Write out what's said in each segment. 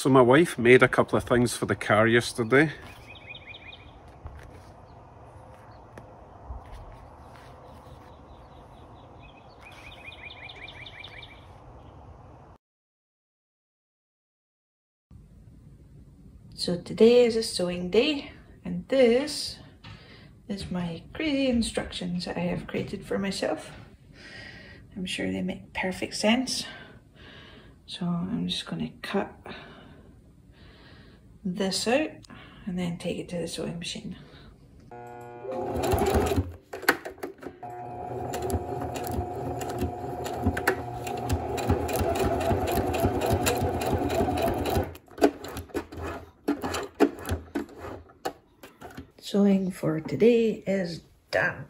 So my wife made a couple of things for the car yesterday. So today is a sewing day and this is my crazy instructions that I have created for myself. I'm sure they make perfect sense. So I'm just going to cut this out and then take it to the sewing machine. Sewing for today is done.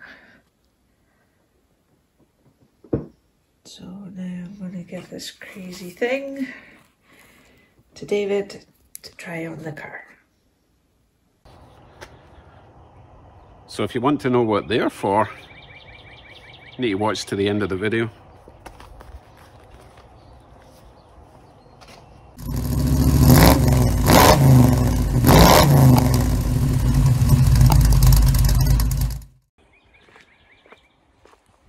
So now I'm going to give this crazy thing to David to try on the car. So if you want to know what they're for, you need to watch to the end of the video.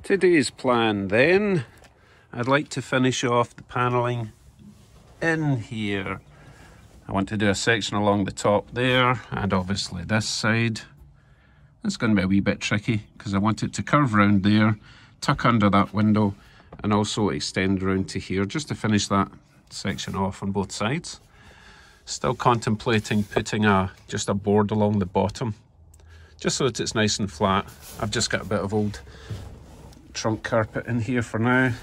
Today's plan then, I'd like to finish off the panelling in here. I want to do a section along the top there and obviously this side. It's going to be a wee bit tricky because I want it to curve round there, tuck under that window and also extend around to here just to finish that section off on both sides. Still contemplating putting a just a board along the bottom just so that it's nice and flat. I've just got a bit of old trunk carpet in here for now.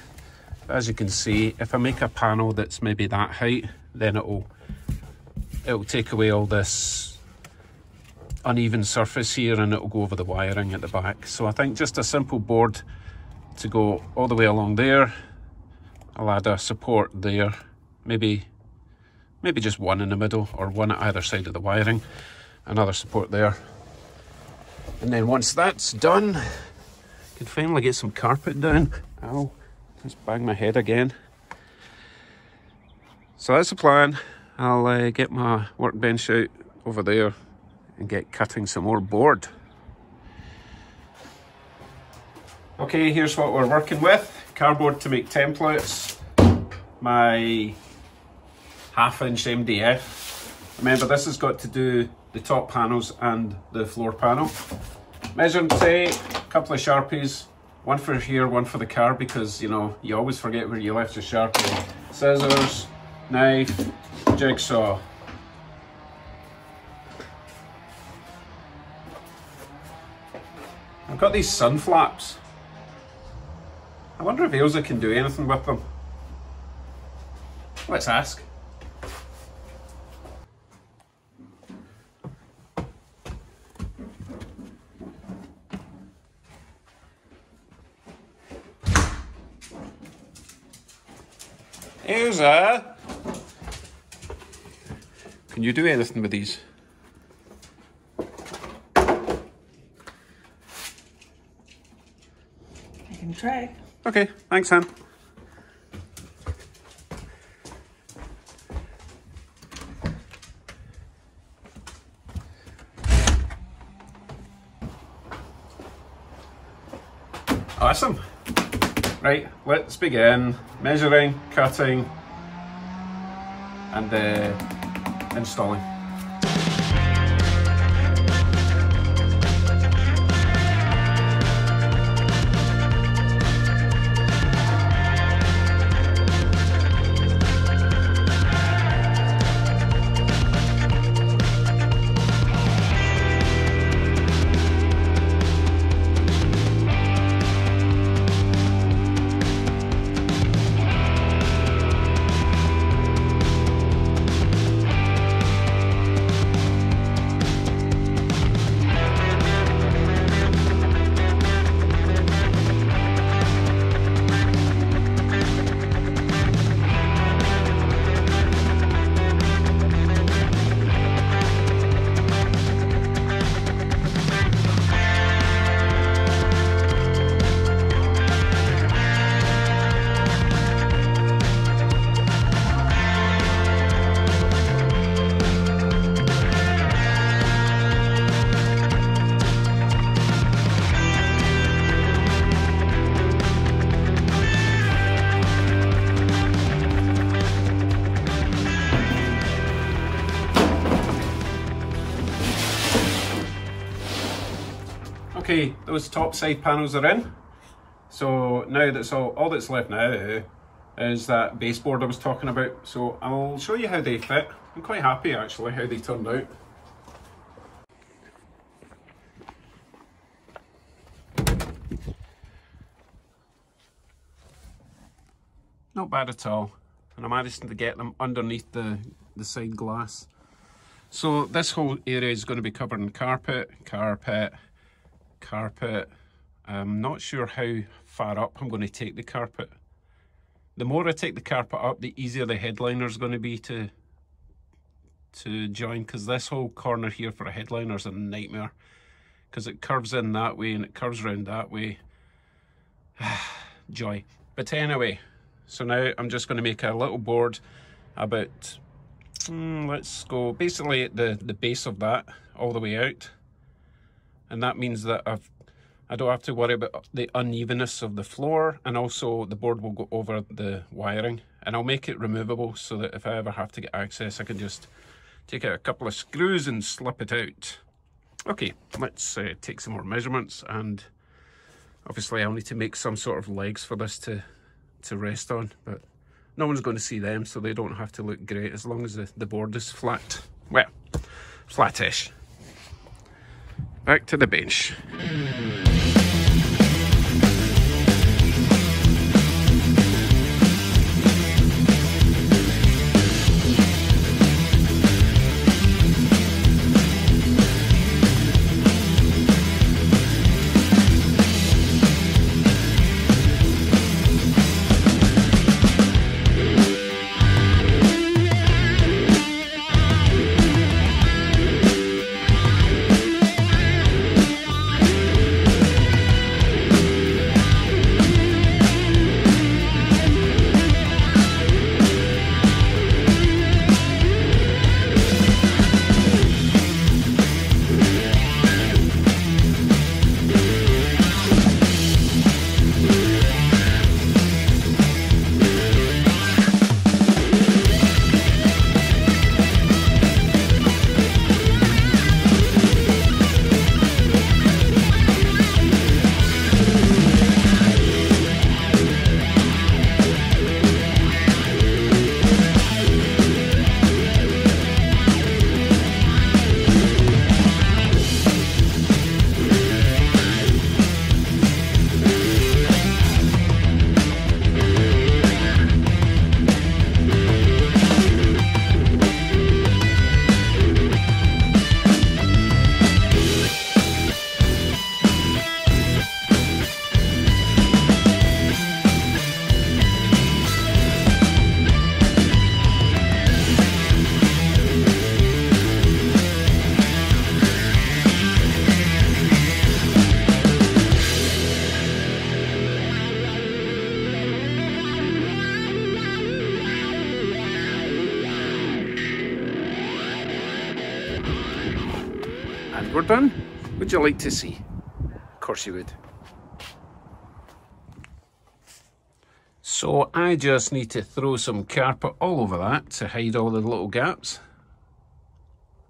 As you can see, if I make a panel that's maybe that height, then it'll it'll take away all this uneven surface here and it'll go over the wiring at the back. So I think just a simple board to go all the way along there. I'll add a support there, maybe maybe just one in the middle or one at either side of the wiring, another support there. And then once that's done, I can finally get some carpet down. Ow, just bang my head again. So that's the plan. I'll uh, get my workbench out over there and get cutting some more board. Okay, here's what we're working with. Cardboard to make templates. My half inch MDF. Remember this has got to do the top panels and the floor panel. Measuring tape, a couple of Sharpies, one for here, one for the car because, you know, you always forget where you left your Sharpie. Scissors, knife, jigsaw. I've got these sun flaps. I wonder if Ailsa can do anything with them. Let's ask. Ailsa! Can you do anything with these? I can try. Okay, thanks, Sam. Awesome. Right, let's begin measuring, cutting, and uh, installing. Those top side panels are in. So now that's all, all that's left now uh, is that baseboard I was talking about. So I'll show you how they fit. I'm quite happy actually how they turned out. Not bad at all. And I managed to get them underneath the, the side glass. So this whole area is going to be covered in carpet, carpet, carpet. I'm not sure how far up I'm going to take the carpet. The more I take the carpet up, the easier the headliner is going to be to to join because this whole corner here for a headliner is a nightmare because it curves in that way and it curves around that way. Joy. But anyway, so now I'm just going to make a little board about, mm, let's go basically at the, the base of that all the way out. And that means that I've, I don't have to worry about the unevenness of the floor and also the board will go over the wiring and I'll make it removable so that if I ever have to get access I can just take out a couple of screws and slip it out. Okay, let's uh, take some more measurements and obviously I'll need to make some sort of legs for this to to rest on, but no one's going to see them, so they don't have to look great as long as the, the board is flat. Well, flattish. Back to the bench. We're done. Would you like to see? Of course you would. So I just need to throw some carpet all over that to hide all the little gaps.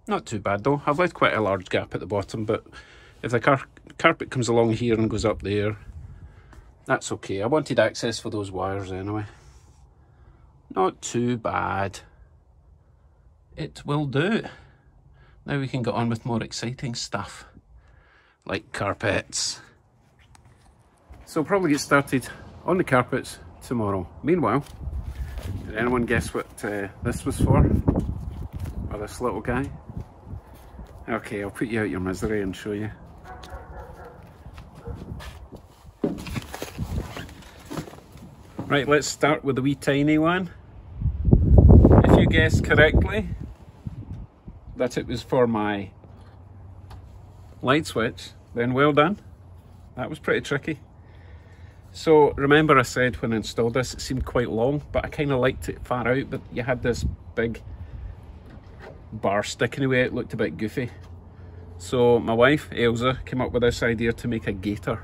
Not too bad though. I've left quite a large gap at the bottom, but if the car carpet comes along here and goes up there, that's okay. I wanted access for those wires anyway. Not too bad. It will do. Now we can get on with more exciting stuff, like carpets. So we'll probably get started on the carpets tomorrow. Meanwhile, did anyone guess what uh, this was for? Or this little guy? Okay, I'll put you out your misery and show you. Right, let's start with the wee tiny one. If you guessed correctly, that it was for my light switch, then well done. That was pretty tricky. So remember I said when I installed this, it seemed quite long, but I kind of liked it far out, but you had this big bar sticking away, it looked a bit goofy. So my wife, Elsa, came up with this idea to make a gaiter.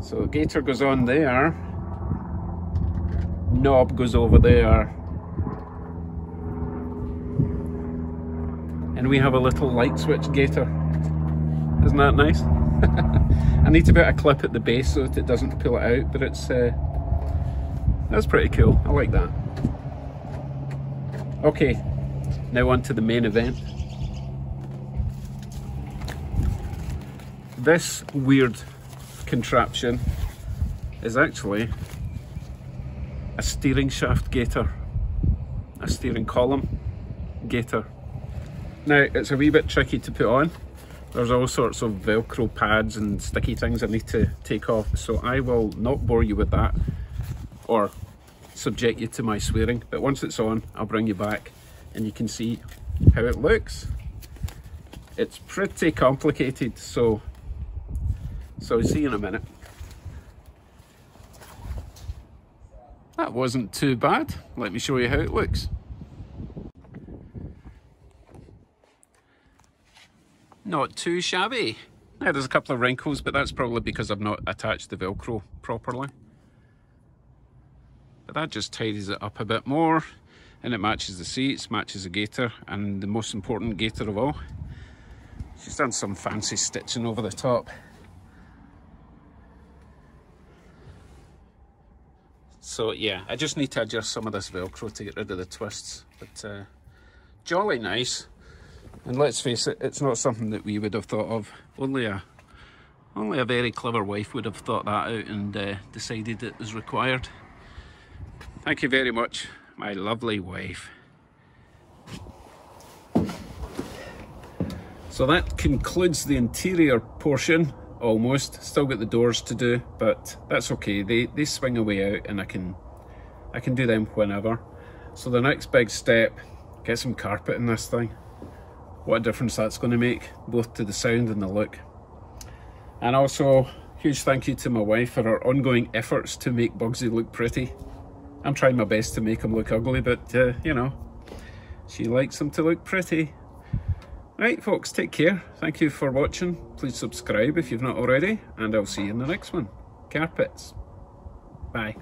So the gaiter goes on there, knob goes over there And we have a little light switch gaiter. Isn't that nice? I need to put a clip at the base so that it doesn't pull it out, but it's uh, that's pretty cool. I like that. Okay, now on to the main event. This weird contraption is actually a steering shaft gaiter, a steering column gaiter. Now it's a wee bit tricky to put on. There's all sorts of velcro pads and sticky things I need to take off so I will not bore you with that or subject you to my swearing but once it's on I'll bring you back and you can see how it looks. It's pretty complicated so so see you in a minute. That wasn't too bad. Let me show you how it looks. Not too shabby. Now there's a couple of wrinkles, but that's probably because I've not attached the Velcro properly. But that just tidies it up a bit more and it matches the seats, matches the gaiter and the most important gaiter of all, she's done some fancy stitching over the top. So yeah, I just need to adjust some of this Velcro to get rid of the twists. But uh, jolly nice. And let's face it, it's not something that we would have thought of. Only a, only a very clever wife would have thought that out and uh, decided it was required. Thank you very much, my lovely wife. So that concludes the interior portion almost. Still got the doors to do, but that's okay. They they swing away out and I can I can do them whenever. So the next big step, get some carpet in this thing. What a difference that's going to make, both to the sound and the look. And also, huge thank you to my wife for her ongoing efforts to make Bugsy look pretty. I'm trying my best to make him look ugly, but uh, you know, she likes him to look pretty. Right folks, take care. Thank you for watching. Please subscribe if you've not already, and I'll see you in the next one. Carpets. Bye.